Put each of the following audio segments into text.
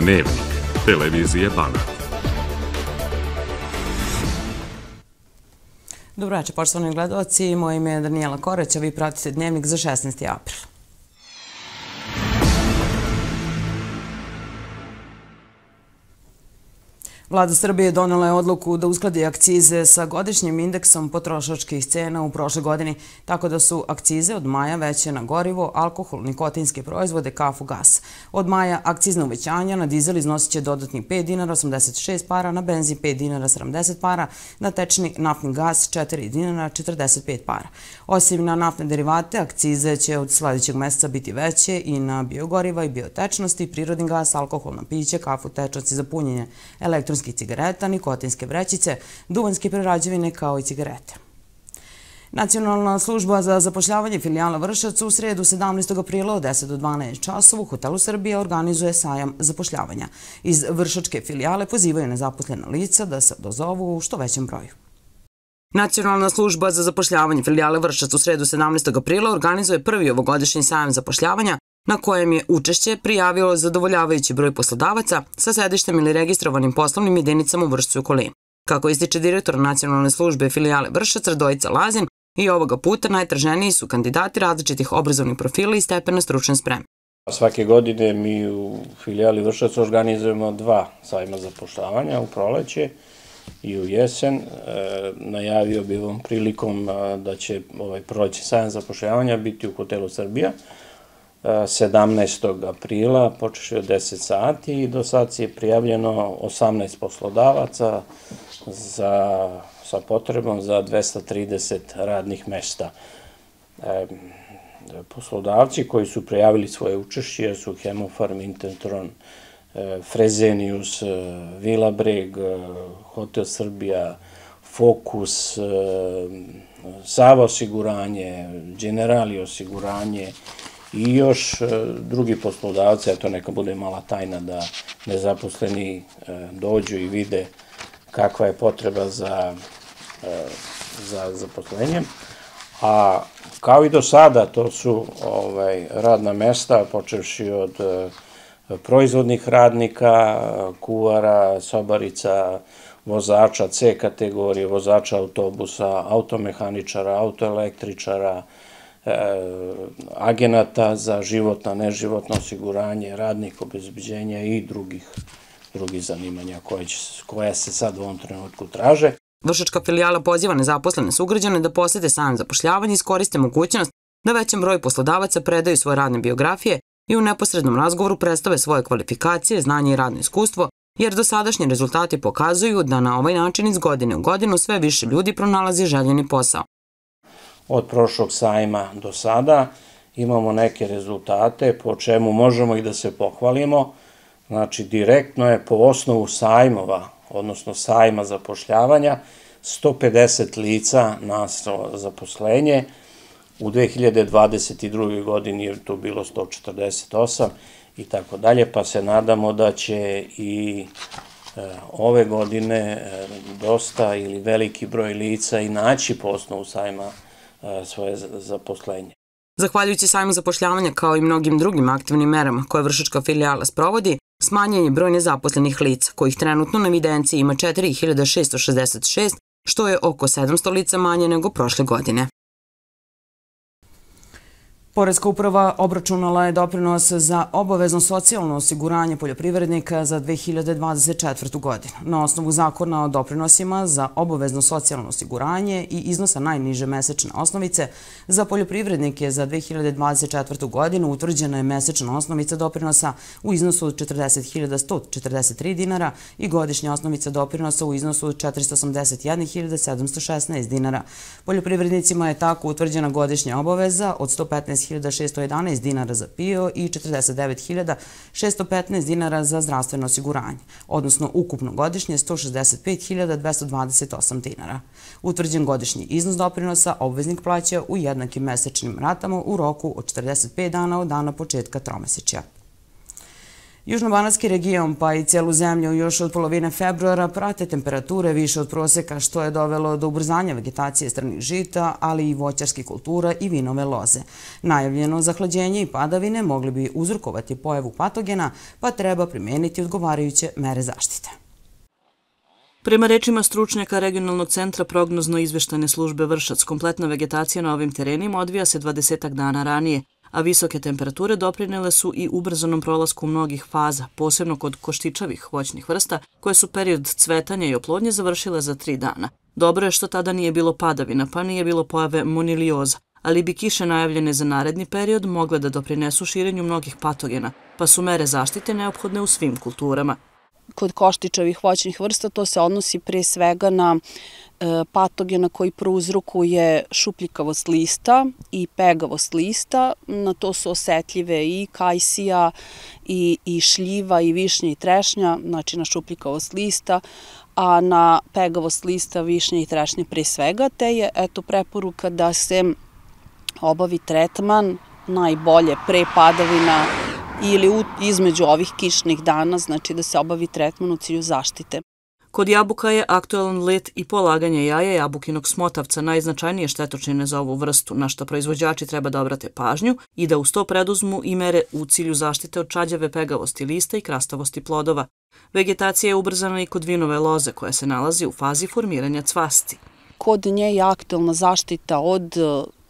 Dnevnik, televizije Banat. Dobro večer, poštovani gledalci. Moje ime je Danijela Koreć, a vi pratite Dnevnik za 16. april. Vlada Srbije donela je odluku da uskladi akcize sa godišnjim indeksom potrošačkih cena u prošle godini, tako da su akcize od maja veće na gorivo, alkohol, nikotinske proizvode, kafu, gas. Od maja akcizne uvećanja na dizel iznosit će dodatnih 5 dinara 86 para, na benzin 5 dinara 70 para, na tečni naftni gas 4 dinara 45 para. Osim na naftne derivate, akcize će od sledećeg meseca biti veće i na biogoriva i biotečnosti, prirodni gas, alkoholna piće, kafu, tečnosti za punjenje elektronskih elektronskih cigareta, nikotinske vrećice, duvanske prerađevine kao i cigarete. Nacionalna služba za zapošljavanje filijala Vršac u sredu 17. aprila od 10 do 12 časova u hotelu Srbije organizuje sajam zapošljavanja. Iz Vršačke filijale pozivaju nezaposlena lica da se dozovu u što većem broju. Nacionalna služba za zapošljavanje filijale Vršac u sredu 17. aprila organizuje prvi ovogodišnji sajam zapošljavanja na kojem je učešće prijavilo zadovoljavajući broj poslodavaca sa sedištem ili registrovanim poslovnim jedinicama u Vršcu i okolini. Kako ističe direktor nacionalne službe filijale Vršac Radojica Lazin, i ovoga puta najtraženiji su kandidati različitih obrazovnih profila i stepena stručne spreme. Svake godine mi u filijali Vršac organizujemo dva sajma zapošljavanja u proleće i u jesen. E, najavio bi vam prilikom da će ovaj proleće sajam zapošljavanja biti u hotelu Srbija, 17. aprila, počeši od 10 sati i do sad je prijavljeno 18 poslodavaca za, sa potrebom za 230 radnih mesta. E, poslodavci koji su prijavili svoje učešće su Hemofarm, Intentron, e, Frezenius, e, Vilabreg, e, Hotel Srbija, Fokus, Sava osiguranje, Generali osiguranje, i još e, drugi poslodavci, eto neka bude mala tajna da nezaposleni e, dođu i vide kakva je potreba za, e, za zaposlenjem. A kao i do sada, to su ovaj, radna mesta, počevši od proizvodnih radnika, kuvara, sobarica, vozača C kategorije, vozača autobusa, automehaničara, autoelektričara, agenata za životna, neživotno osiguranje, radnik obezbeđenja i drugih, drugih zanimanja koje će, se sad u ovom trenutku traže. Vršačka filijala poziva nezaposlene sugrađane da posete sam zapošljavanje i iskoriste mogućnost da većem broju poslodavaca predaju svoje radne biografije i u neposrednom razgovoru predstave svoje kvalifikacije, znanje i radno iskustvo, jer dosadašnji rezultati pokazuju da na ovaj način iz godine u godinu sve više ljudi pronalazi željeni posao od prošlog sajma do sada. Imamo neke rezultate po čemu možemo i da se pohvalimo. Znači, direktno je po osnovu sajmova, odnosno sajma zapošljavanja, 150 lica nastalo zaposlenje. U 2022. godini je to bilo 148 i tako dalje, pa se nadamo da će i e, ove godine e, dosta ili veliki broj lica i naći po osnovu sajma svoje zaposlenje. Zahvaljujući sajmu zapošljavanja kao i mnogim drugim aktivnim merama koje Vršačka filijala sprovodi, smanjen je broj nezaposlenih lica, kojih trenutno na evidenciji ima 4666, što je oko 700 lica manje nego prošle godine. Poreska uprava obračunala je doprinos za obavezno socijalno osiguranje poljoprivrednika za 2024. godinu. Na osnovu zakona o doprinosima za obavezno socijalno osiguranje i iznosa najniže mesečne osnovice za poljoprivrednike za 2024. godinu utvrđena je mesečna osnovica doprinosa u iznosu od 40.143 dinara i godišnja osnovica doprinosa u iznosu od 481.716 dinara. Poljoprivrednicima je tako utvrđena godišnja obaveza od 115 15611 dinara za PIO i 49.615 dinara za zdravstveno osiguranje, odnosno ukupno godišnje 165.228 dinara. Utvrđen godišnji iznos doprinosa obveznik plaća u jednakim mesečnim ratama u roku od 45 dana od dana početka tromesečja. Južnobanatski region pa i celu zemlju još od polovine februara prate temperature više od proseka što je dovelo do ubrzanja vegetacije stranih žita, ali i voćarskih kultura i vinove loze. Najavljeno zahlađenje i padavine mogli bi uzrokovati pojavu patogena, pa treba primeniti odgovarajuće mere zaštite. Prema rečima stručnjaka regionalnog centra prognozno izveštane službe Vršac, kompletna vegetacija na ovim terenima odvija se 20 dana ranije, a visoke temperature doprinele su i ubrzanom prolasku mnogih faza, posebno kod koštičavih voćnih vrsta, koje su period cvetanja i oplodnje završile za tri dana. Dobro je što tada nije bilo padavina, pa nije bilo pojave monilioza, ali bi kiše najavljene za naredni period mogle da doprinesu širenju mnogih patogena, pa su mere zaštite neophodne u svim kulturama. Kod koštičavih voćnih vrsta to se odnosi pre svega na E, patogena koji prouzrokuje šupljikavost lista i pegavost lista. Na to su osetljive i kajsija, i, i šljiva, i višnja i trešnja, znači na šupljikavost lista, a na pegavost lista višnja i trešnje pre svega, te je eto preporuka da se obavi tretman najbolje pre padavina ili između ovih kišnih dana, znači da se obavi tretman u cilju zaštite. Kod jabuka je aktualan let i polaganje jaja jabukinog smotavca najznačajnije štetočine za ovu vrstu, na što proizvođači treba da obrate pažnju i da uz to preduzmu i mere u cilju zaštite od čađave pegavosti lista i krastavosti plodova. Vegetacija je ubrzana i kod vinove loze koja se nalazi u fazi formiranja cvasti. Kod nje je aktualna zaštita od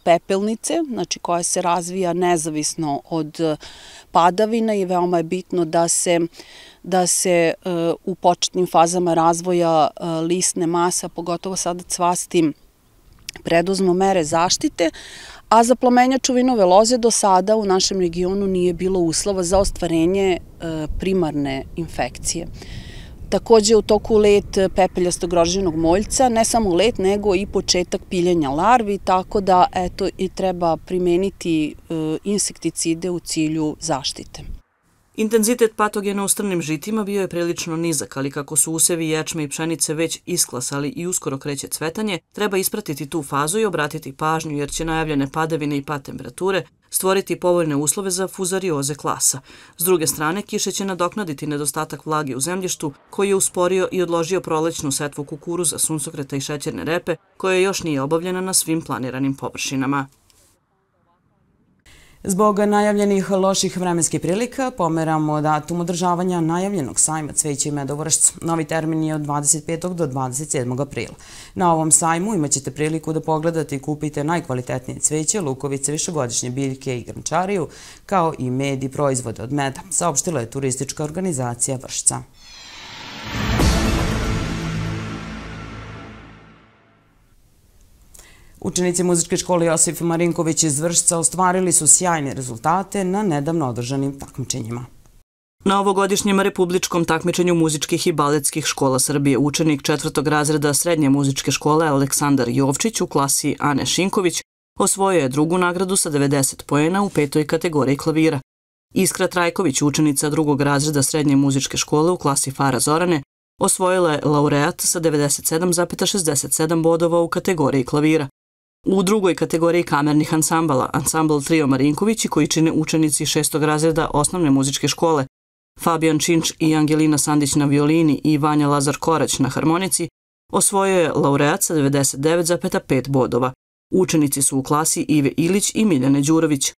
pepelnice, znači koja se razvija nezavisno od e, padavina i veoma je bitno da se da se e, u početnim fazama razvoja e, lisne masa, pogotovo sada cvastim, preduzmo mere zaštite, a za plamenjaču vinove loze do sada u našem regionu nije bilo uslova za ostvarenje primarne infekcije. Takođe u toku let pepeljastog grožđenog moljca, ne samo let, nego i početak piljenja larvi, tako da eto i treba primeniti insekticide u cilju zaštite. Intenzitet patogena u strnim žitima bio je prilično nizak, ali kako su usevi ječme i pšenice već isklasali i uskoro kreće cvetanje, treba ispratiti tu fazu i obratiti pažnju jer će najavljene padavine i pad temperature stvoriti povoljne uslove za fuzarioze klasa. S druge strane, kiše će nadoknaditi nedostatak vlage u zemljištu koji je usporio i odložio prolećnu setvu kukuruza, suncokreta i šećerne repe koja još nije obavljena na svim planiranim površinama. Zbog najavljenih loših vremenskih prilika pomeramo datum održavanja najavljenog sajma cveća i medovršca. Novi termin je od 25. do 27. aprila. Na ovom sajmu imaćete priliku da pogledate i kupite najkvalitetnije cveće, lukovice, višegodišnje biljke i grančariju, kao i med i proizvode od meda, saopštila je turistička organizacija Vršca. Učenici muzičke škole Josif Marinković iz Vršca ostvarili su sjajne rezultate na nedavno održanim takmičenjima. Na ovogodišnjem republičkom takmičenju muzičkih i baletskih škola Srbije učenik četvrtog razreda srednje muzičke škole Aleksandar Jovčić u klasi Ane Šinković osvojio je drugu nagradu sa 90 pojena u petoj kategoriji klavira. Iskra Trajković, učenica drugog razreda srednje muzičke škole u klasi Fara Zorane, osvojila je laureat sa 97,67 bodova u kategoriji klavira. U drugoj kategoriji kamernih ansambala, ansambl Trio Marinkovići koji čine učenici šestog razreda osnovne muzičke škole, Fabijan Činč i Angelina Sandić na violini i Vanja Lazar Korać na harmonici, osvojio je laureat sa 99,5 bodova. Učenici su u klasi Ive Ilić i Miljane Đurović.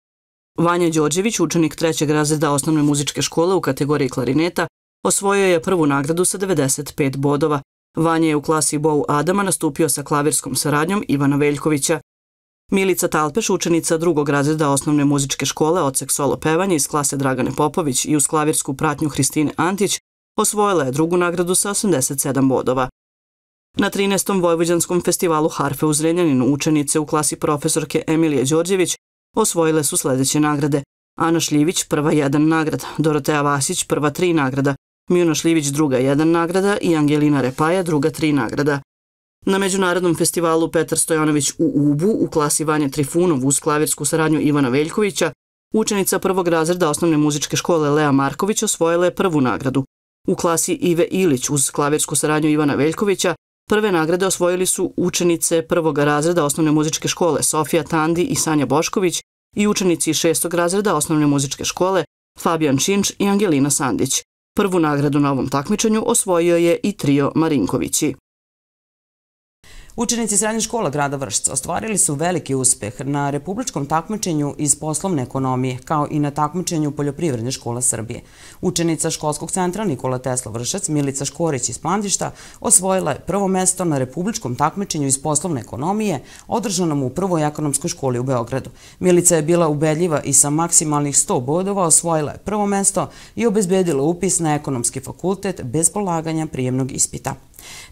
Vanja Đorđević, učenik trećeg razreda osnovne muzičke škole u kategoriji klarineta, osvojio je prvu nagradu sa 95 bodova, Vanja je u klasi Bou Adama nastupio sa klavirskom saradnjom Ivana Veljkovića. Milica Talpeš, učenica drugog razreda osnovne muzičke škole Ocek solo pevanje iz klase Dragane Popović i uz klavirsku pratnju Hristine Antić, osvojila je drugu nagradu sa 87 bodova. Na 13. Vojvođanskom festivalu Harfe u Zrenjaninu učenice u klasi profesorke Emilije Đorđević osvojile su sledeće nagrade. Ana Šljivić prva jedan nagrad, Dorotea Vasić prva tri nagrada, Mijuna Šljivić druga jedan nagrada i Angelina Repaja druga tri nagrada. Na Međunarodnom festivalu Petar Stojanović u Ubu u klasi Vanja Trifunov uz klavirsku saradnju Ivana Veljkovića, učenica prvog razreda osnovne muzičke škole Lea Marković osvojila je prvu nagradu. U klasi Ive Ilić uz klavirsku saradnju Ivana Veljkovića prve nagrade osvojili su učenice prvog razreda osnovne muzičke škole Sofija Tandi i Sanja Bošković i učenici šestog razreda osnovne muzičke škole Fabijan Činč i Angelina Sandić. Prvu nagradu na ovom takmičenju osvojio je i trio Marinkovići. Učenici srednje škola grada Vršca ostvarili su veliki uspeh na republičkom takmičenju iz poslovne ekonomije, kao i na takmičenju Poljoprivredne škola Srbije. Učenica školskog centra Nikola Tesla Vršac, Milica Škorić iz Plandišta, osvojila je prvo mesto na republičkom takmičenju iz poslovne ekonomije, održanom u prvoj ekonomskoj školi u Beogradu. Milica je bila ubedljiva i sa maksimalnih 100 bodova osvojila je prvo mesto i obezbedila upis na ekonomski fakultet bez polaganja prijemnog ispita.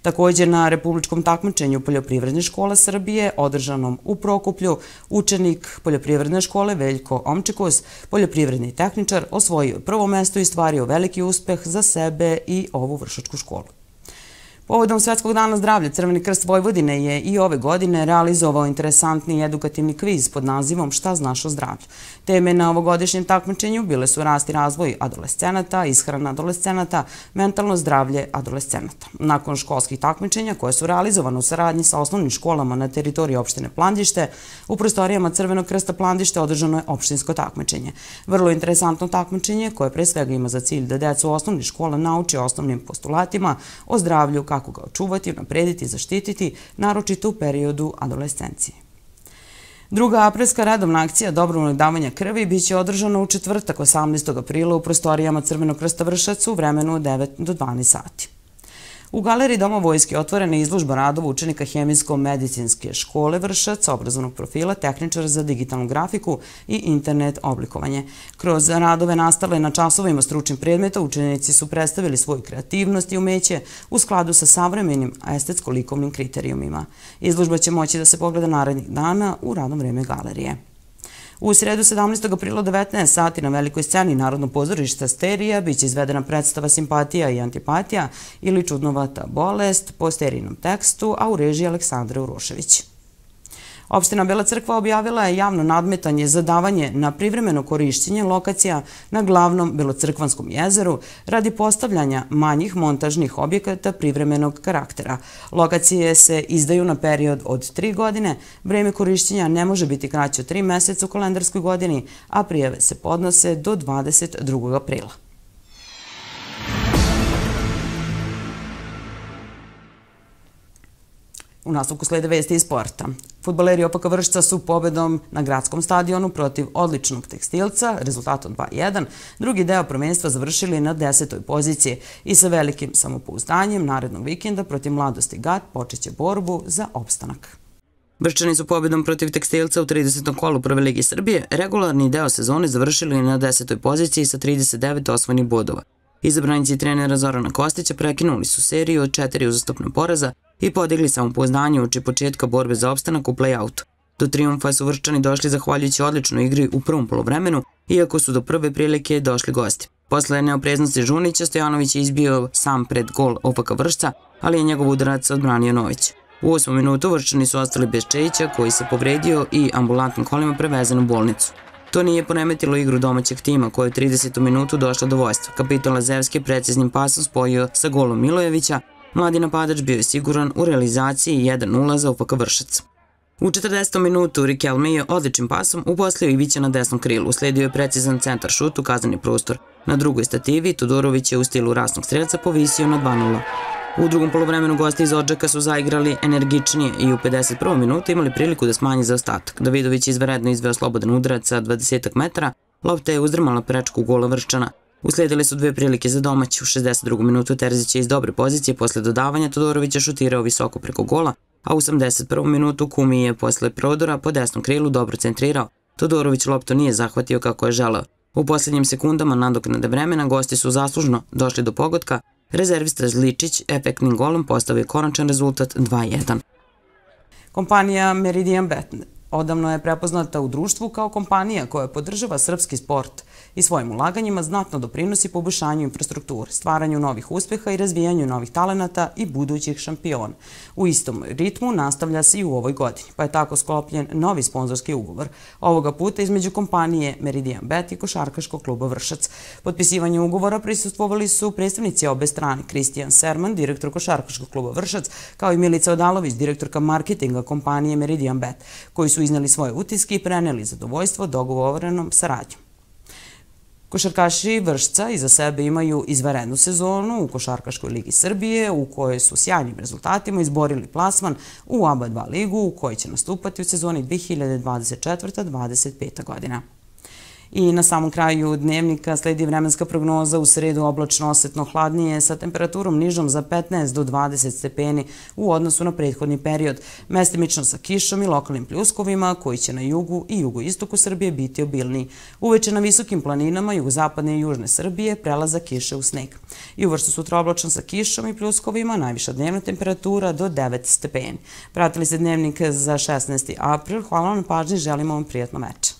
Takođe na republičkom takmičenju Poljoprivredne škole Srbije, održanom u Prokuplju, učenik Poljoprivredne škole Veljko Omčikus, poljoprivredni tehničar, osvojio prvo mesto i stvario veliki uspeh za sebe i ovu vršačku školu. Povodom Svetskog dana zdravlja Crveni krst Vojvodine je i ove godine realizovao interesantni edukativni kviz pod nazivom Šta znaš o zdravlju. Teme na ovogodišnjem takmičenju bile su rast i razvoj adolescenata, ishrana adolescenata, mentalno zdravlje adolescenata. Nakon školskih takmičenja koje su realizovane u saradnji sa osnovnim školama na teritoriji opštine Plandište, u prostorijama Crvenog krsta Plandište održano je opštinsko takmičenje. Vrlo interesantno takmičenje koje pre svega ima za cilj da decu osnovnih škola nauči osnovnim postulatima o zdravlju kako kako ga očuvati, naprediti i zaštititi, naročito u periodu adolescencije. Druga aprilska redovna akcija dobrovoljnog davanja krvi biće održana u četvrtak 18. aprila u prostorijama Crvenog krsta Vršac u vremenu od 9 do 12 sati. U galeriji Doma vojske otvorena je izložba radova učenika Hemijsko-medicinske škole Vršac, obrazovnog profila, tehničar za digitalnu grafiku i internet oblikovanje. Kroz radove nastale na časovima stručnim predmeta, učenici su predstavili svoju kreativnost i umeće u skladu sa savremenim estetsko-likovnim kriterijumima. Izložba će moći da se pogleda narednih dana u radnom vreme galerije. U sredu 17. aprila 19 sati na velikoj sceni Narodnog pozorišta Sterija biće izvedena predstava Simpatija i antipatija ili Čudnovata bolest po sterijinom tekstu, a u režiji Aleksandra Urošević. Opština Bela Crkva objavila je javno nadmetanje za davanje na privremeno korišćenje lokacija na glavnom Belocrkvanskom jezeru radi postavljanja manjih montažnih objekata privremenog karaktera. Lokacije se izdaju na period od tri godine, vreme korišćenja ne može biti kraće od tri meseca u kalendarskoj godini, a prijeve se podnose do 22. aprila. U nastavku slede vesti iz sporta. Futbaleri Opaka Vršca su pobedom na gradskom stadionu protiv odličnog tekstilca, rezultatom 2-1, drugi deo prvenstva završili na desetoj poziciji i sa velikim samopouzdanjem narednog vikenda protiv mladosti GAT počeće borbu za opstanak. Vrščani su pobedom protiv tekstilca u 30. kolu Prve Ligi Srbije regularni deo sezone završili na desetoj poziciji sa 39 osvojnih bodova. Izabranici trenera Zorana Kostića prekinuli su seriju od četiri uzastopna poraza i podigli samopouzdanje uči početka borbe za opstanak u play-outu. Do triumfa su vrščani došli zahvaljujući odličnoj igri u prvom polovremenu, iako su do prve prilike došli gosti. Posle neopreznosti Žunića, Stojanović je izbio sam pred gol Opaka Vršca, ali je njegov udarac odbranio Nović. U osmom minutu vrščani su ostali bez Čejića, koji se povredio i ambulantnim kolima prevezen u bolnicu. To nije poremetilo igru domaćeg tima koja je u 30. minutu došla do vojstva. Kapitan Lazevski preciznim pasom spojio sa golom Milojevića, Mladi napadač bio je siguran u realizaciji 1-0 za UPK Vršac. U 40. minutu Riquelme je odličnim pasom uposlio Ivića na desnom krilu. Usledio je precizan centar šut u kaznani prostor. Na drugoj stativi Todorović je u stilu rasnog strelca povisio na 2-0. U drugom polovremenu gosti iz Odžaka su zaigrali energičnije i u 51. minutu imali priliku da smanje za ostatak. Davidović izveredno izveo slobodan udarac sa 20 metara, lopta je uzdrmala prečku gola Vrščana. Usledile su dve prilike za domać. U 62. minutu Terzić je iz dobre pozicije posle dodavanja Todorovića šutirao visoko preko gola, a u 81. minutu Kumi je posle prodora po desnom krilu dobro centrirao. Todorović loptu nije zahvatio kako je želeo. U poslednjim sekundama nadoknade vremena gosti su zaslužno došli do pogotka, rezervista Zličić efektnim golom postavio konačan rezultat 2-1. Kompanija Meridian Bet odavno je prepoznata u društvu kao kompanija koja podržava srpski sport – i svojim ulaganjima znatno doprinosi poboljšanju infrastrukture, stvaranju novih uspeha i razvijanju novih talenata i budućih šampiona. U istom ritmu nastavlja se i u ovoj godini, pa je tako sklopljen novi sponzorski ugovor. Ovoga puta između kompanije Meridian Bet i Košarkaškog kluba Vršac. Potpisivanje ugovora prisustvovali su predstavnici obe strane, Kristijan Serman, direktor Košarkaškog kluba Vršac, kao i Milica Odalović, direktorka marketinga kompanije Meridian Bet, koji su iznali svoje utiske i preneli zadovoljstvo dogovorenom saradnjom. Košarkaši Vršca iza sebe imaju izvarednu sezonu u Košarkaškoj ligi Srbije u kojoj su sjajnim rezultatima izborili plasman u ABA 2 ligu u kojoj će nastupati u sezoni 2024-2025. godina. I na samom kraju dnevnika sledi vremenska prognoza u sredu oblačno osetno hladnije sa temperaturom nižom za 15 do 20 stepeni u odnosu na prethodni period, mestimično sa kišom i lokalnim pljuskovima koji će na jugu i jugoistoku Srbije biti obilniji. Uveče na visokim planinama jugozapadne i južne Srbije prelaza kiše u sneg. I u vrstu sutra oblačno sa kišom i pljuskovima, najviša dnevna temperatura do 9 stepeni. Pratili ste dnevnik za 16. april. Hvala vam na pažnji, želimo vam prijatno meče.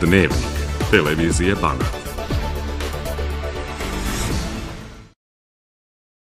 Dnevnik televizije Banat.